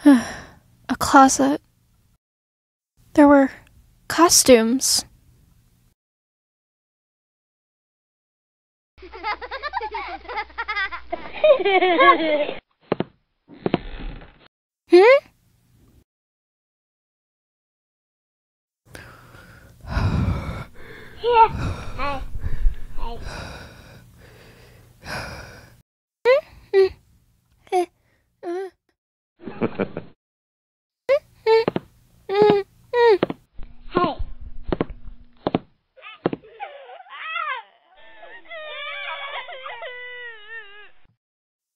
A closet. There were costumes. Hmm? Ah!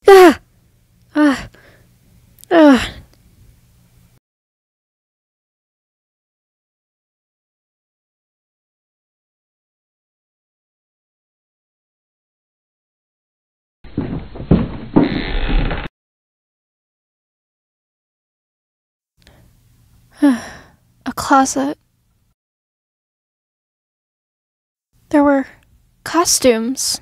Ah! A closet. There were costumes.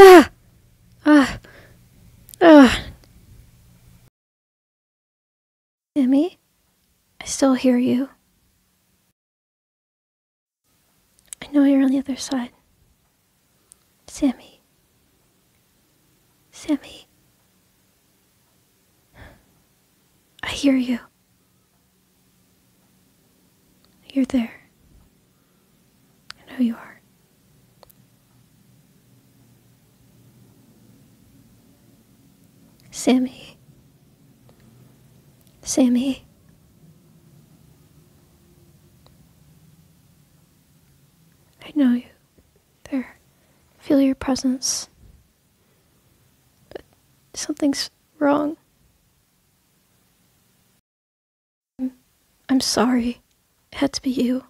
Ah! Ah! Ah! Emmy, I still hear you. I know you're on the other side. Sammy. Sammy. I hear you. You're there. I know you are. Sammy. Sammy. I know you. There. Feel your presence. But something's wrong. I'm- sorry. It had to be you.